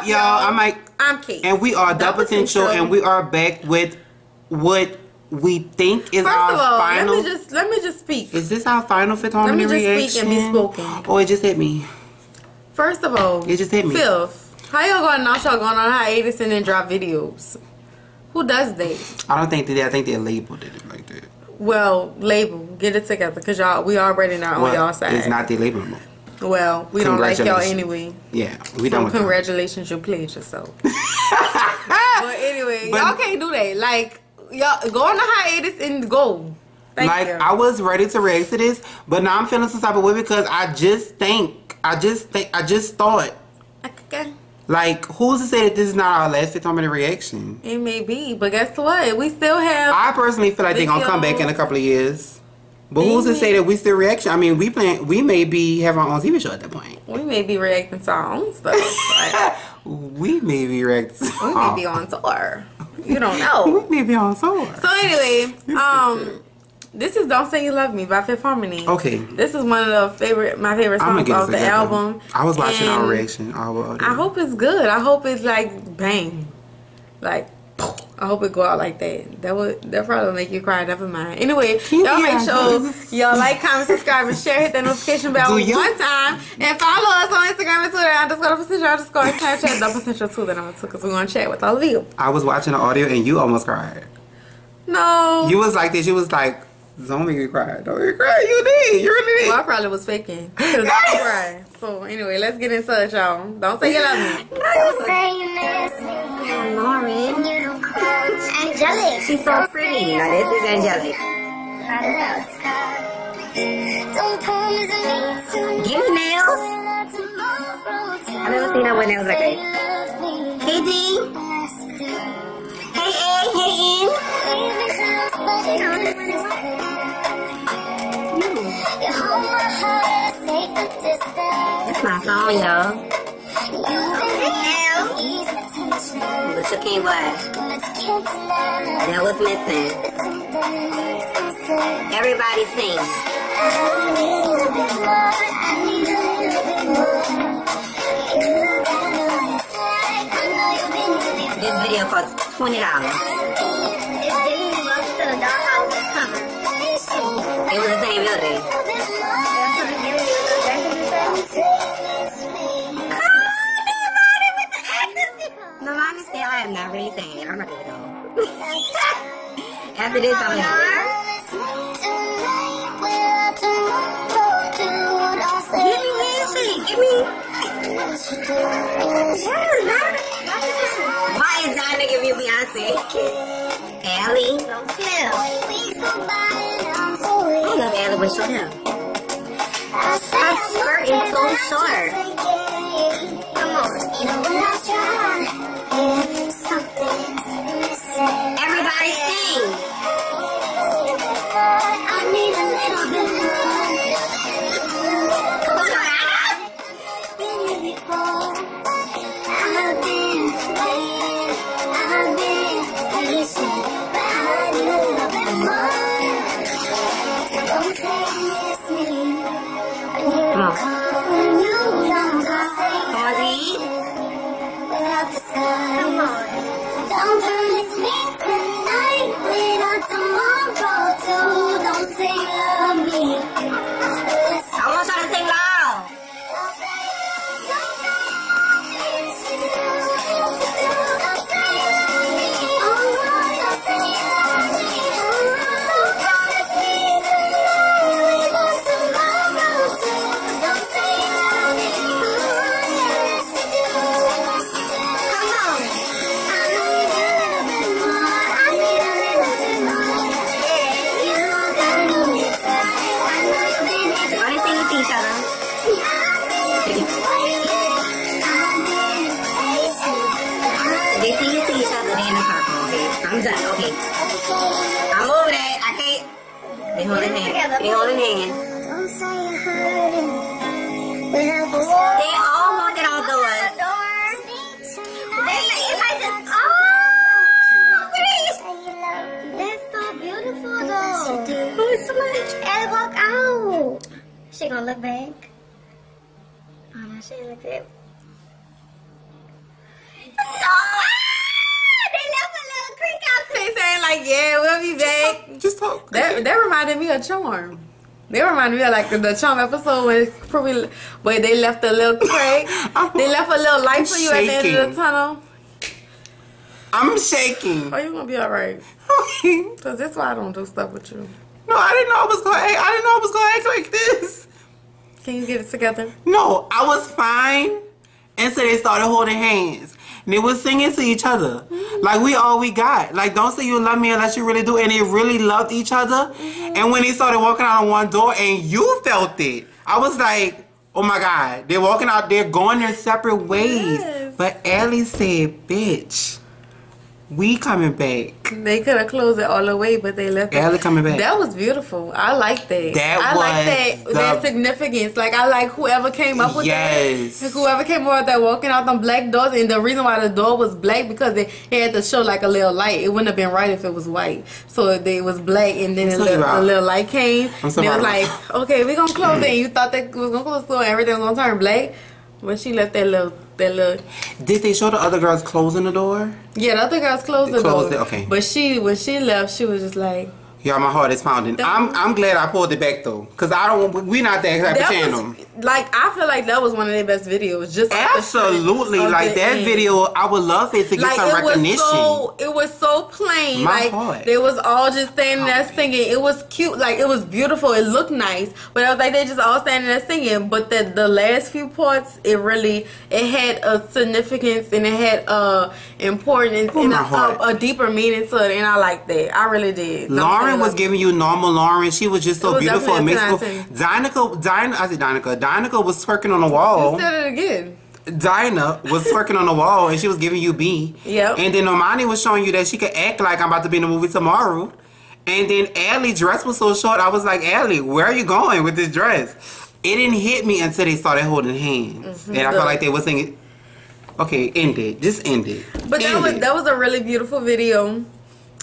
up, y'all? I'm like, I'm Kate. And we are Double Potential, and we are back with what we think is First our of all, final. let me just let me just speak. Is this our final fifth Let me just reaction? speak and be spoken. Oh, it just hit me. First of all, It just hit me. Fifth, how y'all gonna announce y'all going on hiatus and then drop videos? Who does that? I don't think they did. I think they labeled it like that. Well, label, get it together, cause y'all we already not on Well, y'all side. It's not the label. no. Well, we don't like y'all anyway. Yeah, we don't. Congratulations, you played yourself. but anyway, y'all can't do that. Like y'all go on the hiatus and go. Thank like you. I was ready to react to this, but now I'm feeling some type of way because I just think, I just think, I just thought, okay. like, who's to say that this is not our last fifth harmony reaction? It may be, but guess what? We still have. I personally feel like they're gonna come back in a couple of years. But who's to say that we still reaction? I mean, we plan, we may be have our own TV show at that point. we may be reacting to our own stuff. We may be reacting. we may be on tour. You don't know. We may be on tour. So anyway, um, this is "Don't Say You Love Me" by Fifth Harmony. Okay. This is one of the favorite, my favorite songs off the album. I was watching our reaction. Our, I hope it's good. I hope it's like bang, like. I hope it go out like that. That would that probably make you cry. Never mind. Anyway, y'all make sure y'all like, comment, subscribe, and share. Hit that notification bell Do one time, and follow us on Instagram and Twitter. Underscore potential underscore Snapchat. The potential too. That I'm because we want to chat with all of you. I was watching the audio and you almost cried. No, You was like this. You was like, "Don't make me cry. Don't make me cry." You did. You really did. Well, I probably was faking. Cause I cried. So anyway, let's get into it, y'all. Don't say you love me. Don't say you miss me. Lauren. You don't cry. Angelic. She's so pretty. Now this is angelic. Don't promise me to Give me nails. I've never seen her with nails like that. That's my song, y'all. But you can't watch. That was missing. Everybody sing. This video costs twenty dollars. It was the same building. This, I'm Give me handshake. Give me. Why is Dinah giving you Beyonce? Ally. I love Ally with hair. Her skirt is so short. You Come on. I'm done. Okay, I'm over that. I can't. They holding hands. They holding hands. They all walking out doors. They like, it's like. Oh, please. That's so beautiful though. Oh, it's so. And walk out. She gonna look back. Oh no, she look good. Yeah, we'll be back. Just talk. That that reminded me of Charm. They reminded me of like the Charm episode when probably where they left a little crack. they left a little light for you at the end of the tunnel. I'm shaking. Oh, you gonna be alright. Cause that's why I don't do stuff with you. no, I didn't know I was gonna. Act, I didn't know I was gonna act like this. Can you get it together? No, I was fine. And so they started holding hands. And they was singing to each other. Like we all we got. Like don't say you love me unless you really do. And they really loved each other. Mm-hmm. And when they started walking out on one door and you felt it, I was like, oh my God. They're walking out there going their separate ways. Yes. But Ally said, bitch, we coming back. They could have closed it all the way, but they left Allie it. coming back. That was beautiful. I like that. That I like was that that the- significance. Like I like whoever came up with Yes. that. Whoever came up with that walking out them black doors, and the reason why the door was black because they it had to show like a little light. It wouldn't have been right if it was white. So it it was black, and then a I'm so little, little light came. I'm so and it was like, okay, we're gonna close it. And you thought that was gonna close the door, and everything was gonna turn black. But she left that little that little Did they show the other girls closing the door? yeah, the other girls closed They the closed door. it, okay. But she, when she left, she was just like, Yeah, my heart is pounding. I'm I'm glad I pulled it back though, cause I don't. We not that type of channel. was like I feel like that was one of their best videos. Just the Absolutely, like that end. video. I would love it to get Like some it recognition. was so, it was so plain. My like heart. they was all just standing there singing. It was cute. Like it was beautiful. It looked nice. But I was like they just all standing there singing. But the the last few parts, it really it had a significance and it had a importance Oh, and a, a, a deeper meaning to it. And I like that. I really did. Say Lauren was giving you normal Lauren. She was just so was beautiful and definitely a mystical. I said Dynica. Dynica was twerking on the wall. You said it again. Dinah was twerking on the wall and she was giving you B. Yep. And then Normani was showing you that she could act like I'm about to be in the movie tomorrow. And then Ally dress was so short. I was like, Ally, where are you going with this dress? It didn't hit me until they started holding hands, mm-hmm. and I felt like they were singing. Okay, end it. Just end it. But that was it. that was a really beautiful video.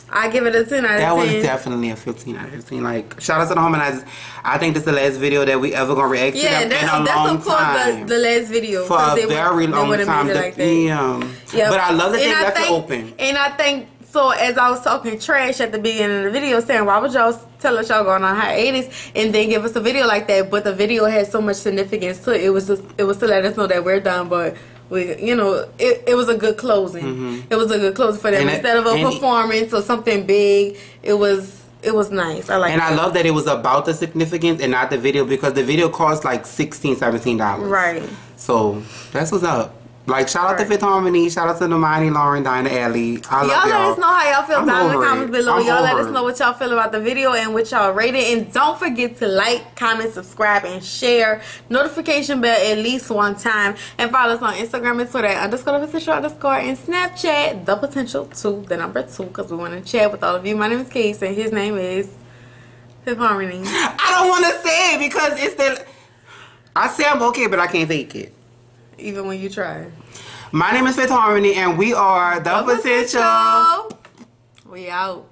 I give it a ten out of ten. That was definitely a 15 out of 15. Like, shout out to the Harmonizers. I think this is the last video that we ever gonna react to yeah, them that's, in a that's long of course time. the, the last video for a very long time. like yeah. Yep. But I love that they I left it open. And I think so. As I was talking trash at the beginning of the video, saying why would y'all tell us y'all going on hiatus and then give us a video like that? But the video had so much significance to it. It was just it was to let us know that we're done, but. We, you know, it, it was a good closing. It was a good closing for them. Mm-hmm. And it- Instead of a performance or something big, it was it was nice. I like. It. And I love that it was about the significance and not the video because the video cost like 16 $17. Right. So that's what's up. Like, shout out to. Fifth Harmony. Shout out to Normani, Lauren, Dinah, Ally. I love Y'all y'all. let us know how y'all feel I'm down in the over it. comments below. I'm y'all let us know what y'all feel about the video and what y'all rated. And don't forget to like, comment, subscribe, and share. Notification bell at least one time. And follow us on Instagram and Twitter at underscore the potential underscore and Snapchat the potential two, the number two, because we want to chat with all of you. My name is Case and his name is Fifth Harmony. I don't want to say it because it's the. I say I'm okay, but I can't take it. Even when you try. My name is Fifth Harmony, and we are the, potential. We out.